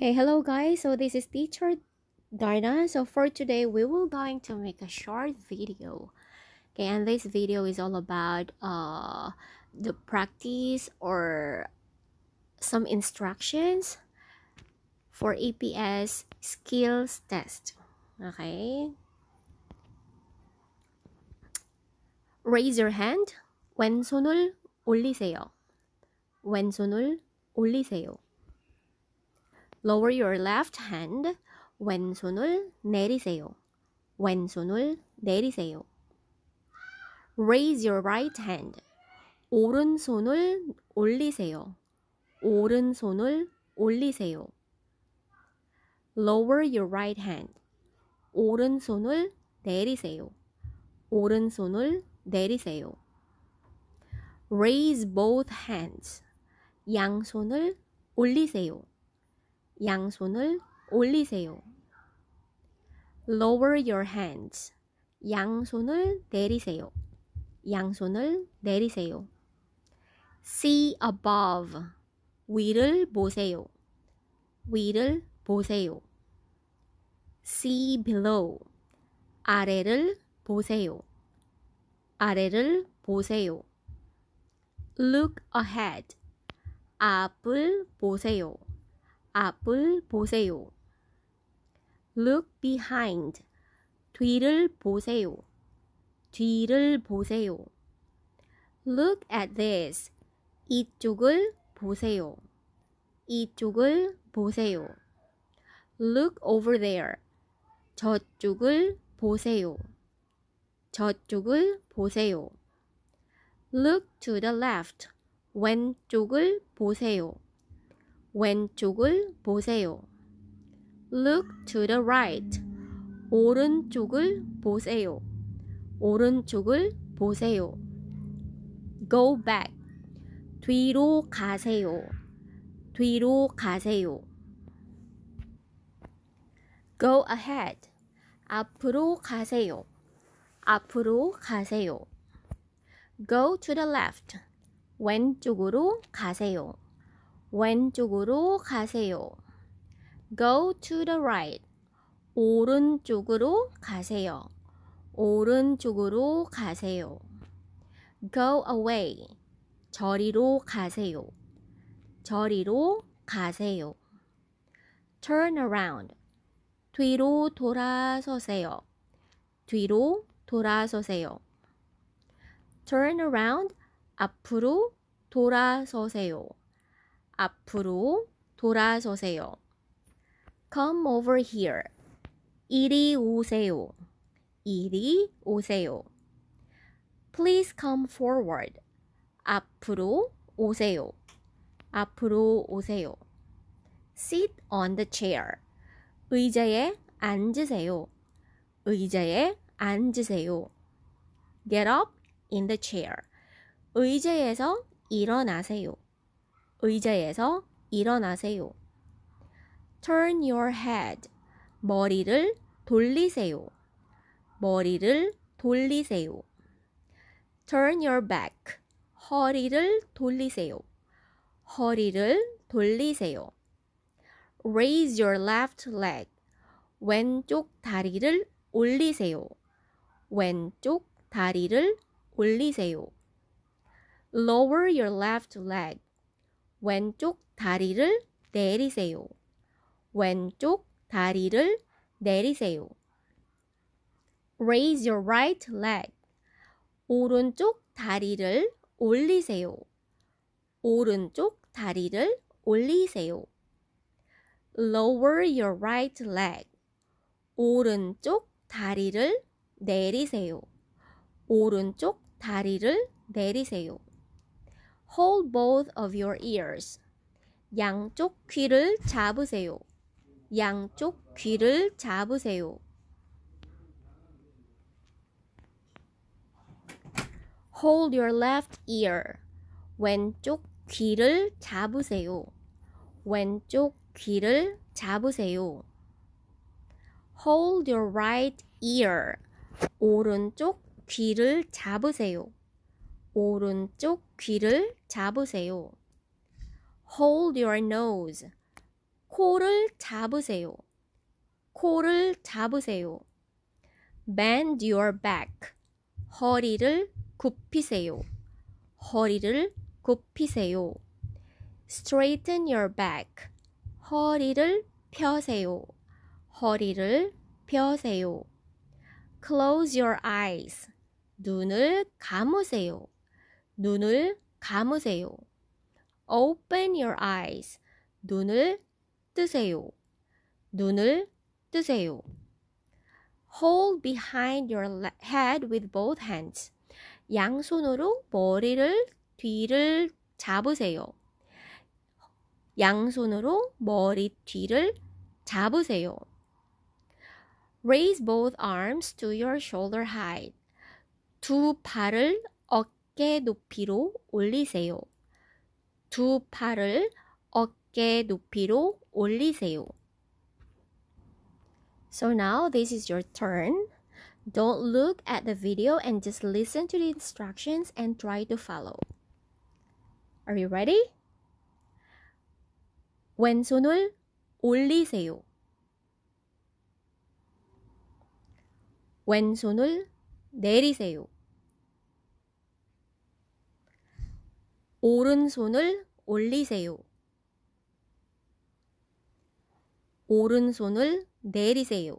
Okay, hello guys. So this is teacher Darna. So for today, we will going to make a short video. Okay, and this video is all about uh the practice or some instructions for APS skills test. Okay. Raise your hand. 왼손을 올리세요. 왼손을 올리세요. Lower your left hand. 왼손을 내리세요. 왼손을 내리세요. Raise your right hand. 오른손을 올리세요. 오른손을 올리세요. Lower your right hand. 오른손을 내리세요. 오른손을 내리세요. Raise both hands. 양손을 올리세요. 양손을 올리세요. Lower your hands. 양손을 내리세요. 양손을 내리세요. See above. 위를 보세요. 위를 보세요. See below. 아래를 보세요. 아래를 보세요. Look ahead. 앞을 보세요. 앞을 보세요. Look behind. 뒤를 보세요. 뒤를 보세요. Look at this. 이쪽을 보세요. 이쪽을 보세요. Look over there. 저쪽을 보세요. 저쪽을 보세요. Look to the left. 왼쪽을 보세요. 왼쪽을 보세요. Look to the right. 오른쪽을 보세요. 오른쪽을 보세요. Go back. 뒤로 가세요. 뒤로 가세요. Go ahead. 앞으로 가세요. 앞으로 가세요. Go to the left. 왼쪽으로 가세요. 왼쪽으로 가세요. Go to the right. 오른쪽으로 가세요. 오른쪽으로 가세요. Go away. 저리로 가세요. 저리로 가세요. Turn around. 뒤로 돌아서세요. 뒤로 돌아서세요. Turn around. 앞으로 돌아서세요. 앞으로 돌아서세요. Come over here. 이리 오세요. 이리 오세요. Please come forward. 앞으로 오세요. 앞으로 오세요. Sit on the chair. 의자에 앉으세요. 의자에 앉으세요. Get up in the chair. 의자에서 일어나세요. 의자에서 일어나세요. Turn your head. 머리를 돌리세요. 머리를 돌리세요. Turn your back. 허리를 돌리세요. 허리를 돌리세요. Raise your left leg. 왼쪽 다리를 올리세요. 왼쪽 다리를 올리세요. Lower your left leg. 왼쪽 다리를 내리세요. 왼쪽 다리를 내리세요. Raise your right leg. 오른쪽 다리를 올리세요. 오른쪽 다리를 올리세요. Lower your right leg. 오른쪽 다리를 내리세요. 오른쪽 다리를 내리세요. Hold both of your ears. 양쪽 귀를 잡으세요. 양쪽 귀를 잡으세요. Hold your left ear. 왼쪽 귀를 잡으세요. 왼쪽 귀를 잡으세요. Hold your right ear. 오른쪽 귀를 잡으세요. 오른쪽 귀를 잡으세요. Hold your nose. 코를 잡으세요. 코를 잡으세요. Bend your back. 허리를 굽히세요. 허리를 굽히세요. Straighten your back. 허리를 펴세요. 허리를 펴세요. Close your eyes. 눈을 감으세요. 눈을 감으세요. Open your eyes. 눈을 뜨세요. 눈을 뜨세요. Hold behind your head with both hands. 양손으로 머리를 뒤를 잡으세요. 양손으로 머리 뒤를 잡으세요. Raise both arms to your shoulder height. 두 팔을 어깨 높이로 올리세요. 두 팔을 어깨 높이로 올리세요. So now this is your turn. Don't look at the video and just listen to the instructions and try to follow. Are you ready? 왼손을 올리세요. 왼손을 내리세요. 오른손을 올리세요. 오른손을 내리세요.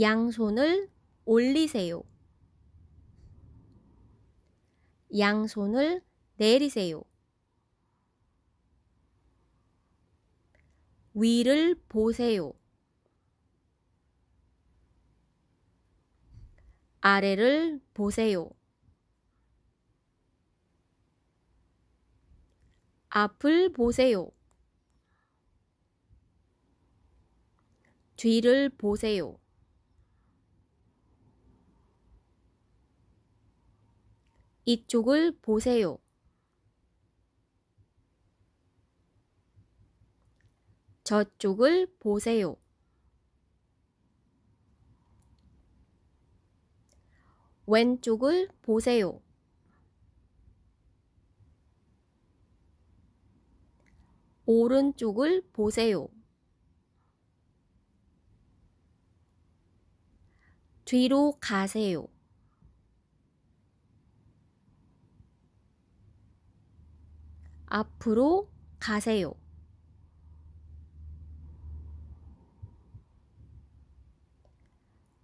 양손을 올리세요. 양손을 내리세요. 위를 보세요. 아래를 보세요. 앞을 보세요. 뒤를 보세요. 이쪽을 보세요. 저쪽을 보세요. 왼쪽을 보세요. 오른쪽을 보세요. 뒤로 가세요. 앞으로 가세요.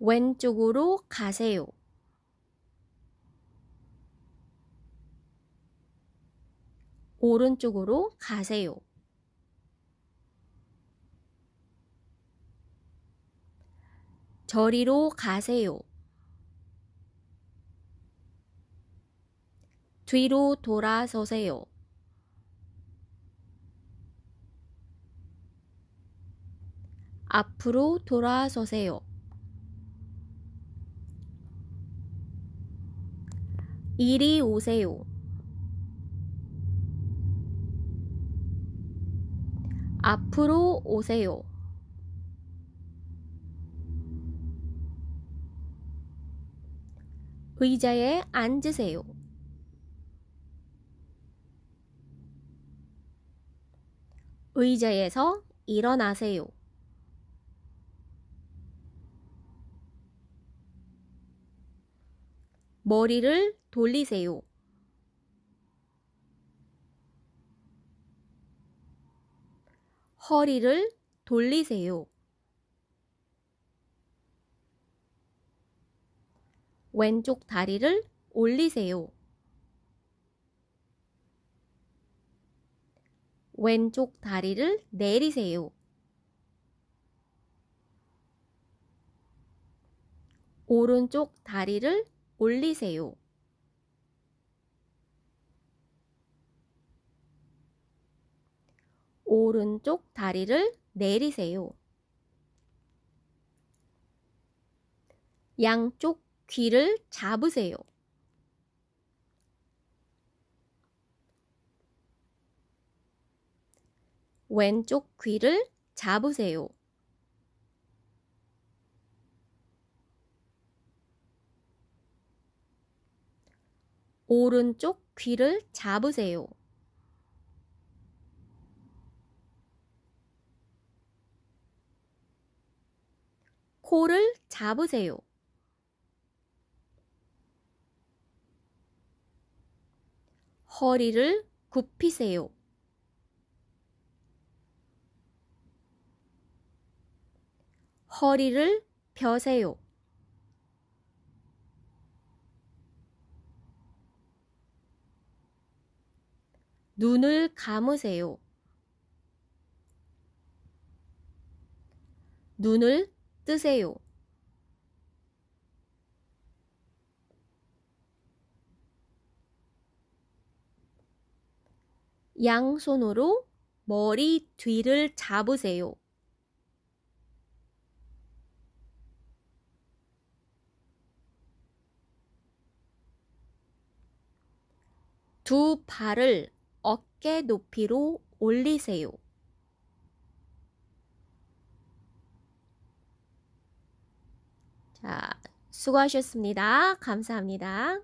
왼쪽으로 가세요. 오른쪽으로 가세요. 저리로 가세요. 뒤로 돌아서세요. 앞으로 돌아서세요. 이리 오세요. 앞으로 오세요. 의자에 앉으세요. 의자에서 일어나세요. 머리를 돌리세요. 허리를 돌리세요. 왼쪽 다리를 올리세요. 왼쪽 다리를 내리세요. 오른쪽 다리를 올리세요. 오른쪽 다리를 내리세요. 양쪽 귀를 잡으세요. 왼쪽 귀를 잡으세요. 오른쪽 귀를 잡으세요. 코를 잡으세요. 허리를 굽히세요. 허리를 펴세요. 눈을 감으세요. 눈을 뜨세요. 양손으로 머리 뒤를 잡으세요. 두 발을 어깨 높이로 올리세요. 자, 수고하셨습니다. 감사합니다.